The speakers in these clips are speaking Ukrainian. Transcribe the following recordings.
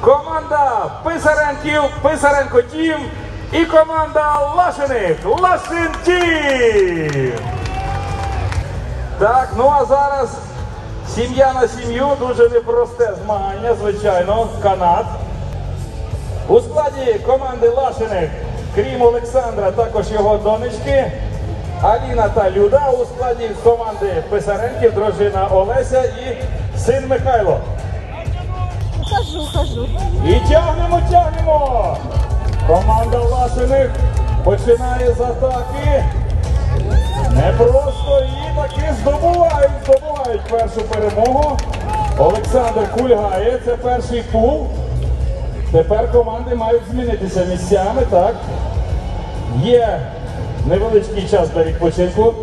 Команда Писаренків, Писаренко Тім і команда Лашиних, Лашин Тім. Так, ну а зараз сім'я на сім'ю, дуже непросте змагання, звичайно, канат. У складі команди Лашиних, крім Олександра, також його донечки, Аліна та Люда. У складі команди Писаренків, дружина Олеся і син Михайло. Хожу, хожу. І тягнемо, тягнемо. Команда Ласиних починає з атаки. Непросто і таки здобувають, здобувають першу перемогу. Олександр кульгає, це перший пул. Тепер команди мають змінитися місцями, так. Є невеличкий час для відпочинку.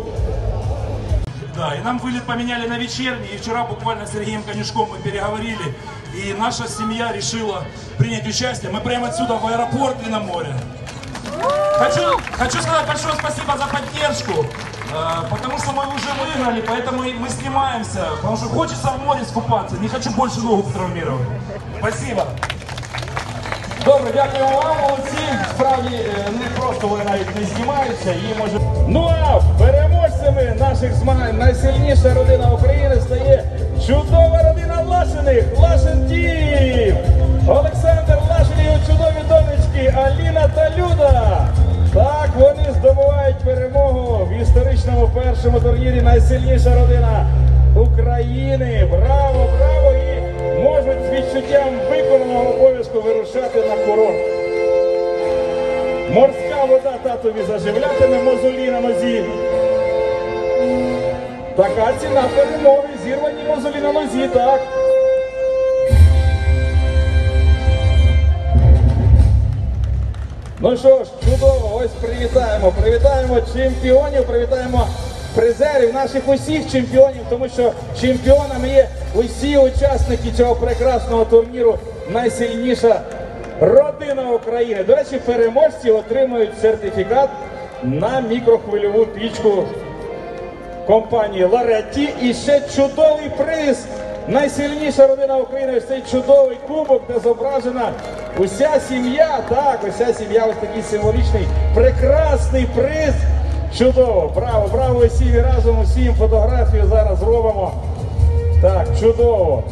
Да, и нам вылет поменяли на вечерний, и вчера буквально с Сергеем Конюшком мы переговорили, и наша семья решила принять участие. Мы прямо отсюда в аэропорт и на море. Хочу, хочу сказать большое спасибо за поддержку, э, потому что мы уже выиграли, поэтому мы снимаемся, потому что хочется в море скупаться, не хочу больше ногу травмировать. Спасибо. Добре, дякуємо вам, молодці. Справді е, не просто вони навіть не знімаються і може. Ну а переможцями наших змагань найсильніша родина України стає чудова родина Лашиних, Лашин Тім. Олександр Лашин і його чудові донечки Аліна та Люда. Так, вони здобувають перемогу в історичному першому турнірі найсильніша родина України. Браво, браво! І можуть з відчуттям виконаного обов'язку вирушати на курорт. Морська вода татові заживлятиме мозолі на нозі. Така ціна перемоги, зірвані мозолі на нозі, так. Ну що ж, чудово, ось привітаємо. Привітаємо чемпіонів, привітаємо призерів, наших усіх чемпіонів, тому що чемпіонами є усі учасники цього прекрасного турніру. Найсильніша родина України. До речі, переможці отримують сертифікат на мікрохвильову пічку компанії Ларетті. І ще чудовий приз. Найсильніша родина України. Ось цей чудовий кубок, де зображена уся сім'я. Так, уся сім'я, ось такий символічний, прекрасний приз. Чудово! Браво, браво! Усі разом, усім фотографію зараз робимо. Так, чудово.